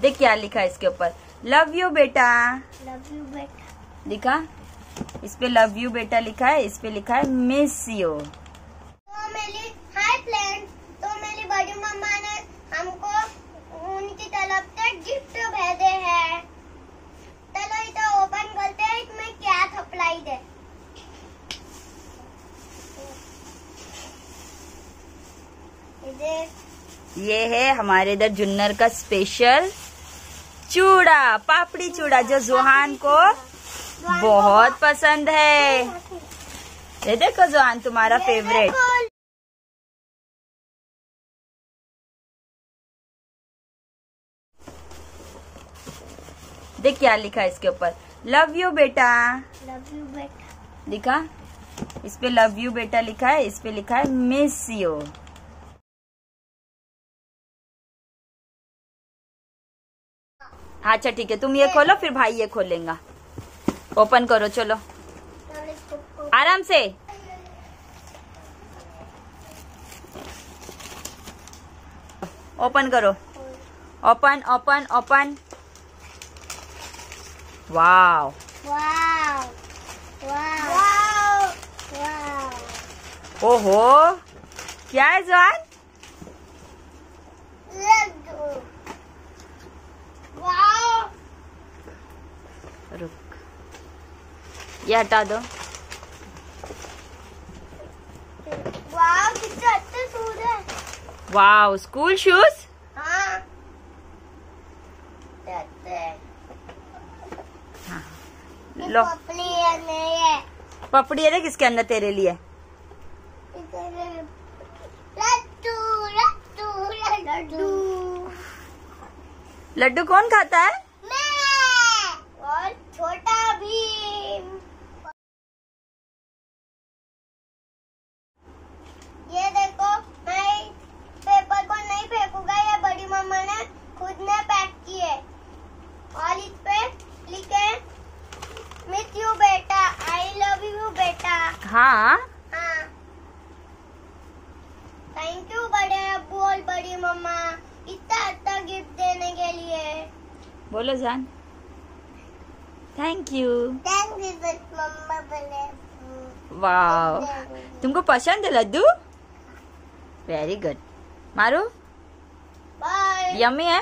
देख क्या लिखा है इसके ऊपर। लव यू बेटा। लव यू बेटा। लिखा? इस पे लव यू बेटा लिखा है इस पे लिखा है मिस यू तो मेरी हाय फ्रेंड तो मेरी बड़ी मम्मा ने हमको उनकी तरफ़ से गिफ्ट भेजे हैं। चलो इसे ओपन करते हैं इसमें क्या सप्लाई है देख ये है हमारे इधर जुन्नर का स्पेशल चूड़ा पापड़ी चूड़ा जो जोहान को बहुत पसंद है। ये देखो जोहान तुम्हारा फेवरेट देख। क्या लिखा है इसके ऊपर। लव यू बेटा। लव यू बेटा। लिखा? इस पे लव यू बेटा लिखा है इस पे लिखा है मिस यू अच्छा ठीक है। तुम ये खोलो फिर भाई ये खोलेगा। ओपन करो चलो। आराम से। ओपन करो। Open open open wow wow wow wow ओहो क्या है जवान लड्डू वाव रुक। ये हटा दो। Wow school shoes? हाँ। लो। है है। पपड़ी है देख इसके अंदर तेरे लिए? लड्डू लड्डू लड्डू। लड्डू कौन खाता है? छोटा भीम। ये देखो मैं पेपर को नहीं फेंकूँगा ये बड़ी मम्मा ने खुद ने पैक किए और इस पे लिखे मिस यू बेटा। आई लव यू बेटा। हाँ? हाँ। थैंक यू बड़े और बड़ी मम्मा। इतना अच्छा गिफ्ट देने के लिए। बोलो जान। थैंक यू थैंक यू मम्मा बोले वाव तुमको पसंद है लड्डू? वेरी गुड मारो? यम्मी है?